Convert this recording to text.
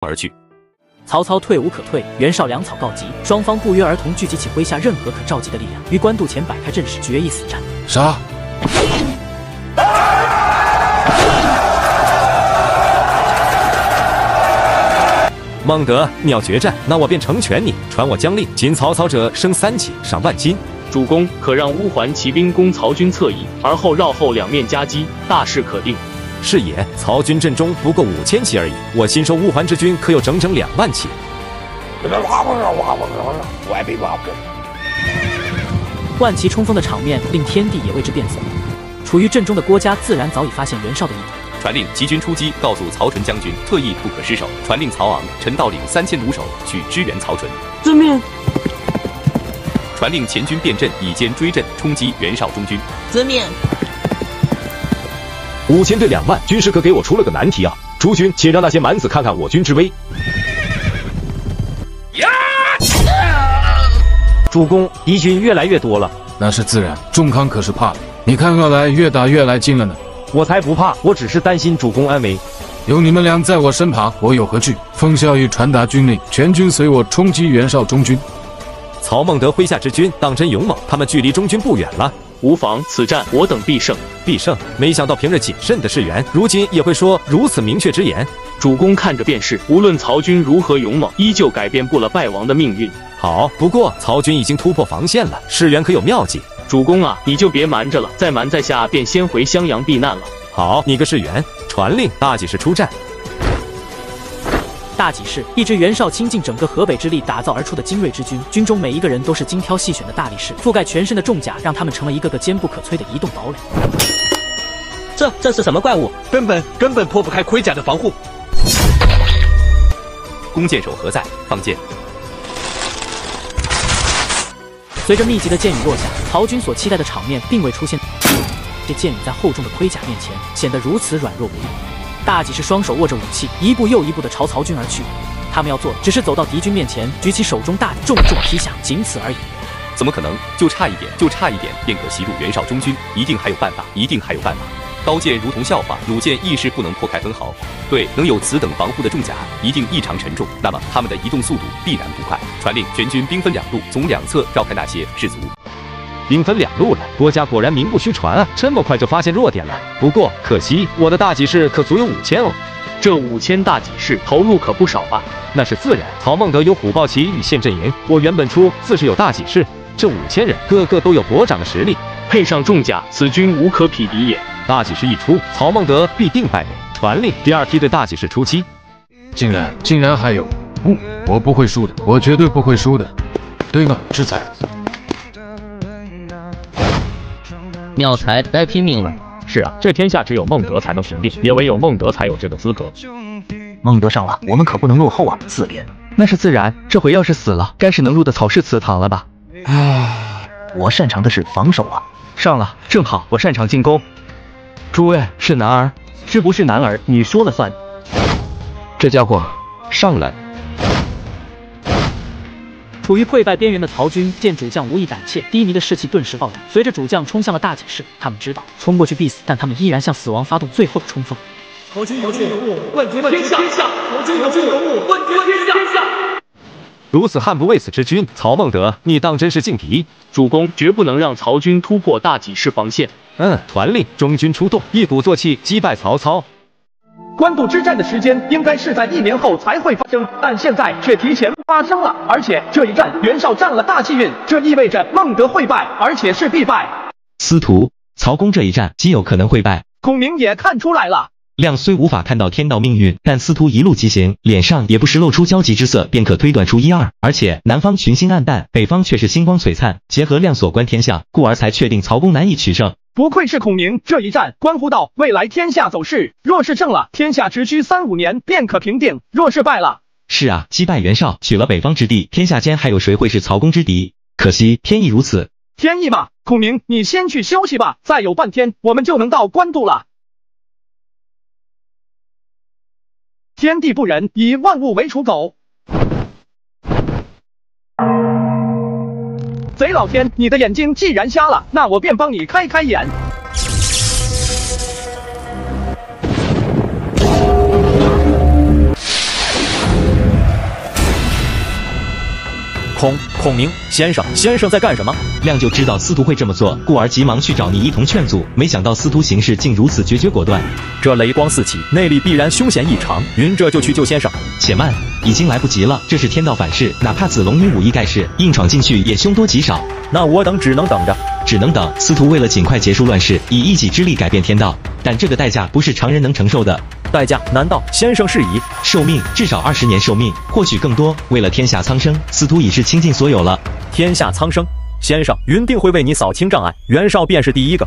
而去。曹操退无可退，袁绍粮草告急，双方不约而同聚集起麾下任何可召集的力量，于官渡前摆开阵势，决一死战。杀！孟德，你要决战，那我便成全你。传我将令，擒曹操者升三旗，赏万金。主公可让乌桓骑兵攻曹军侧翼，而后绕后两面夹击，大事可定。是也，曹军阵中不过五千骑而已，我新收乌桓之军可有整整两万骑。万骑冲锋的场面令天地也为之变色。处于阵中的郭嘉自然早已发现袁绍的意图。传令齐军出击，告诉曹纯将军特意不可失手。传令曹昂、陈道领三千弩手去支援曹纯。遵命。传令前军变阵，以坚追阵，冲击袁绍中军。遵命。五千对两万，军师可给我出了个难题啊！诸君，且让那些蛮子看看我军之威。呀！主公，敌军越来越多了。那是自然，仲康可是怕了。你看二来越打越来劲了呢。我才不怕，我只是担心主公安危。有你们俩在我身旁，我有何惧？奉孝义传达军令，全军随我冲击袁绍中军。曹孟德麾下之军当真勇猛，他们距离中军不远了。无妨，此战我等必胜，必胜。没想到平日谨慎的世元，如今也会说如此明确之言。主公看着便是，无论曹军如何勇猛，依旧改变不了败亡的命运。好，不过曹军已经突破防线了，世元可有妙计？主公啊，你就别瞒着了，再瞒在下便先回襄阳避难了。好，你个世元，传令大几时出战。大几士，一支袁绍倾尽整个河北之力打造而出的精锐之军，军中每一个人都是精挑细选的大力士，覆盖全身的重甲让他们成了一个个坚不可摧的移动堡垒。这这是什么怪物？根本根本破不开盔甲的防护。弓箭手何在？放箭。随着密集的箭雨落下，曹军所期待的场面并未出现。这箭雨在厚重的盔甲面前显得如此软弱无力。大几士双手握着武器，一步又一步的朝曹军而去。他们要做，只是走到敌军面前，举起手中大戟重重劈下，仅此而已。怎么可能？就差一点，就差一点，便可袭入袁绍中军。一定还有办法，一定还有办法。刀剑如同笑话，弩箭亦是不能破开分毫。对，能有此等防护的重甲，一定异常沉重。那么他们的移动速度必然不快。传令全军兵分两路，从两侧绕开那些士卒。兵分两路了，郭家果然名不虚传啊！这么快就发现弱点了。不过可惜，我的大几士可足有五千哦。这五千大几士投入可不少吧？那是自然。曹孟德有虎豹骑与陷阵营，我原本出自是有大几士。这五千人个个都有国长的实力，配上重甲，此军无可匹敌也。大几士一出，曹孟德必定败北。传令第二梯队大几士出击。竟然竟然还有不，我不会输的，我绝对不会输的。对了，志才，妙才该拼命了。是啊，这天下只有孟德才能平定，也唯有孟德才有这个资格。孟德上了，我们可不能落后啊！四连，那是自然。这回要是死了，该是能入的草氏祠堂了吧？唉，我擅长的是防守啊。上了，正好我擅长进攻。诸位是男儿，是不是男儿你说了算。这家伙上来。处于溃败边缘的曹军见主将无意胆怯，低迷的士气顿时暴涨。随着主将冲向了大戟士，他们知道冲过去必死，但他们依然向死亡发动最后的冲锋。曹军有军有物，冠绝天下；曹军有军有物，冠绝天下。如此悍不畏死之军，曹孟德，你当真是劲敌？主公绝不能让曹军突破大戟士防线。嗯，传令中军出动，一鼓作气击败曹操。官渡之战的时间应该是在一年后才会发生，但现在却提前发生了。而且这一战袁绍占了大气运，这意味着孟德会败，而且是必败。司徒，曹公这一战极有可能会败。孔明也看出来了。亮虽无法看到天道命运，但司徒一路疾行，脸上也不时露出焦急之色，便可推断出一二。而且南方群星暗淡，北方却是星光璀璨，结合亮所观天象，故而才确定曹公难以取胜。不愧是孔明，这一战关乎到未来天下走势。若是胜了，天下只需三五年便可平定；若是败了，是啊，击败袁绍，取了北方之地，天下间还有谁会是曹公之敌？可惜天意如此。天意嘛，孔明，你先去休息吧，再有半天，我们就能到官渡了。天地不仁，以万物为刍狗。贼老天，你的眼睛既然瞎了，那我便帮你开开眼。孔孔明先生，先生在干什么？亮就知道司徒会这么做，故而急忙去找你一同劝阻。没想到司徒行事竟如此决绝果断。这雷光四起，内力必然凶险异常。云这就去救先生。且慢，已经来不及了，这是天道反噬，哪怕子龙云武艺盖世，硬闯进去也凶多吉少。那我等只能等着，只能等。司徒为了尽快结束乱世，以一己之力改变天道，但这个代价不是常人能承受的。代价？难道先生是以寿命至少二十年寿命，或许更多？为了天下苍生，司徒已是倾尽所有了。天下苍生，先生，云定会为你扫清障碍。袁绍便是第一个。